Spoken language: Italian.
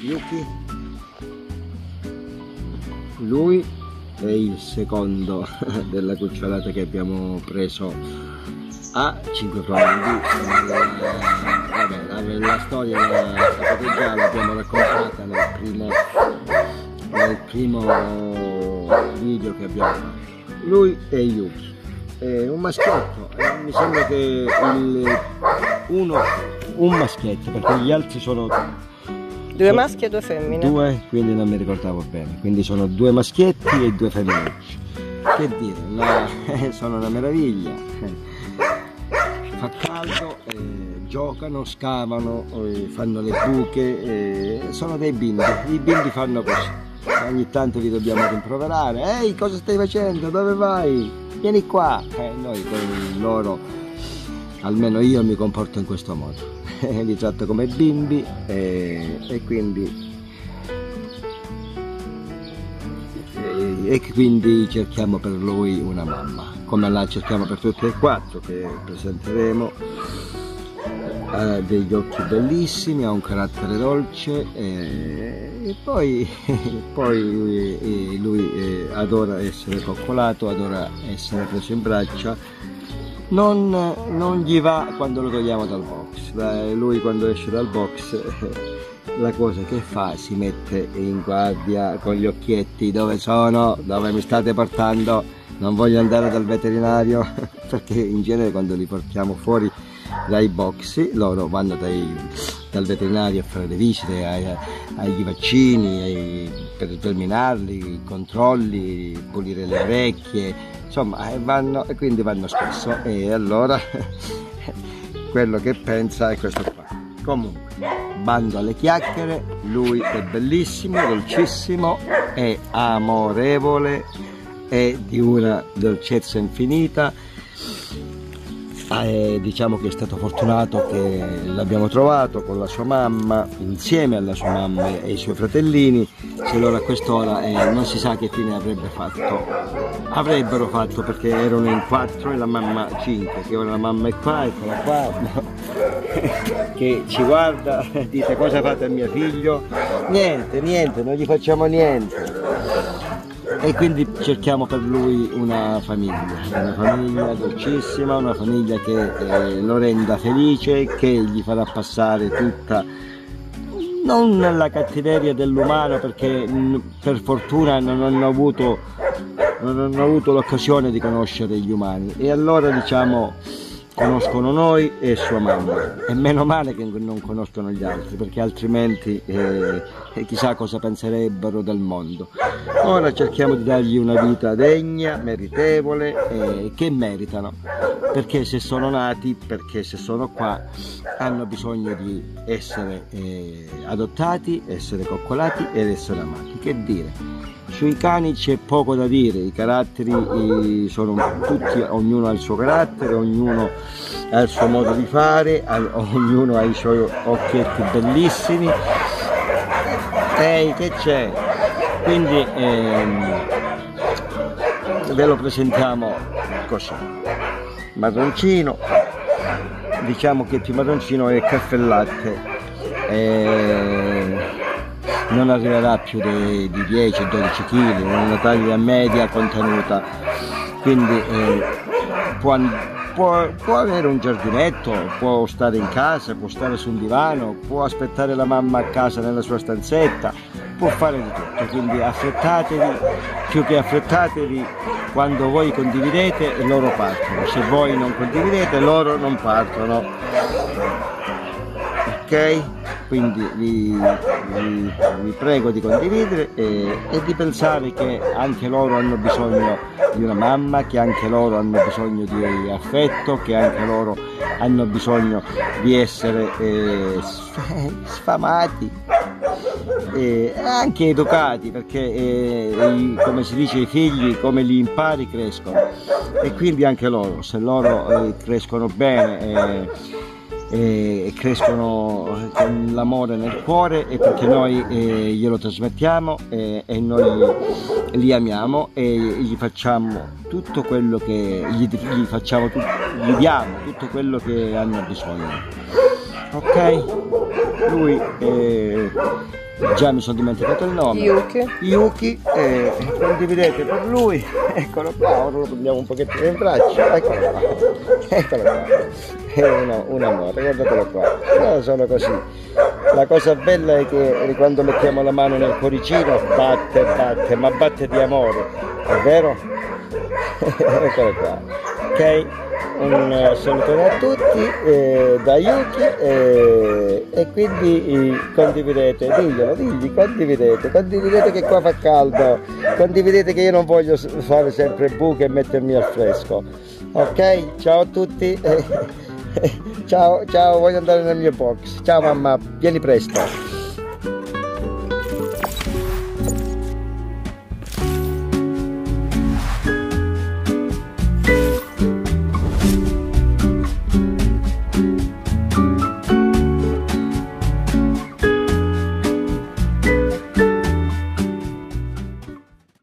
Yuki. Lui è il secondo della cucciolata che abbiamo preso a 5 pronghi vabbè la, storia la sapete già l'abbiamo raccontata nel primo nel primo video che abbiamo fatto. Lui è Yuki. È un maschietto. Mi sembra che il, uno un maschietto perché gli altri sono Due maschi e due femmine. Due, quindi non mi ricordavo bene. Quindi sono due maschietti e due femminucci. Che dire, la, sono una meraviglia. Fa caldo, eh, giocano, scavano, eh, fanno le buche, eh, sono dei bimbi. I bimbi fanno così. Ogni tanto vi dobbiamo rimproverare. Ehi, cosa stai facendo? Dove vai? Vieni qua. Eh, noi con loro, almeno io mi comporto in questo modo. Li tratto come bimbi e, e quindi e, quindi cerchiamo per lui una mamma come la cerchiamo per tutti e quattro che presenteremo. Ha degli occhi bellissimi ha un carattere dolce e, e poi, poi lui, lui adora essere coccolato adora essere preso in braccia non, non, gli va quando lo togliamo dal box. Lui quando esce dal box la cosa che fa si mette in guardia con gli occhietti dove sono, dove mi state portando, non voglio andare dal veterinario perché in genere quando li portiamo fuori dai box loro vanno dai, dal veterinario a fare le visite ai, agli vaccini ai, per determinarli, i controlli, pulire le orecchie insomma eh, vanno e quindi vanno spesso. E allora quello che pensa è questo qua. Comunque bando alle chiacchiere lui è bellissimo dolcissimo è amorevole è di una dolcezza infinita eh, diciamo che è stato fortunato che l'abbiamo trovato con la sua mamma, insieme alla sua mamma e ai suoi fratellini, se loro a quest'ora eh, non si sa che fine avrebbe fatto. Avrebbero fatto perché erano in quattro e la mamma cinque, che ora la mamma è qua, eccola qua, che ci guarda, dite cosa fate a mio figlio? Niente, niente, non gli facciamo niente e quindi cerchiamo per lui una famiglia, una famiglia dolcissima, una famiglia che eh, lo renda felice, che gli farà passare tutta non la cattiveria dell'umano perché per fortuna non hanno avuto, avuto l'occasione di conoscere gli umani. E allora diciamo conoscono noi e sua mamma. E meno male che non conoscono gli altri perché altrimenti eh, chissà cosa penserebbero del mondo. Ora cerchiamo di dargli una vita degna meritevole eh, che meritano. Perché se sono nati perché se sono qua hanno bisogno di essere eh, adottati essere coccolati ed essere amati. Che dire sui cani c'è poco da dire, i caratteri sono tutti, ognuno ha il suo carattere, ognuno ha il suo modo di fare, ognuno ha i suoi occhietti bellissimi. Ehi, che c'è? Quindi ehm, ve lo presentiamo così. Marroncino, diciamo che il più è caffè latte. Eh, non arriverà più di, di 10-12 kg, una taglia media contenuta, quindi eh, può, può, può, avere un giardinetto, può stare in casa, può stare su un divano, può aspettare la mamma a casa nella sua stanzetta, può fare di tutto, quindi affrettatevi, più che affrettatevi, quando voi condividete loro partono, se voi non condividete loro non partono. Ok? quindi vi, vi, vi prego di condividere e, e, di pensare che anche loro hanno bisogno di una mamma, che anche loro hanno bisogno di affetto, che anche loro hanno bisogno di essere eh, sfamati e anche educati perché eh, come si dice i figli come li impari crescono e quindi anche loro se loro eh, crescono bene eh, e crescono con l'amore nel cuore e perché noi eh, glielo trasmettiamo e, e, noi li amiamo e gli facciamo tutto quello che gli, gli facciamo gli diamo tutto quello che hanno bisogno. Ok? Lui è, già mi sono dimenticato il nome. Yuki. Yuki, eh, condividete per lui, eccolo qua, ora lo prendiamo un pochettino in braccio, eccolo qua, eccolo qua, è una, un amore, guardatelo qua, no, sono così. La cosa bella è che quando mettiamo la mano nel cuoricino batte, batte, ma batte di amore, è vero? eccolo qua, ok? un salutone a tutti eh, da Yuki eh, e quindi eh, condividete, diglielo, digli, condividete, condividete che qua fa caldo, condividete che io non voglio fare sempre buche e mettermi al fresco. Ok? Ciao a tutti. ciao, ciao, voglio andare nel mio box. Ciao mamma, vieni presto.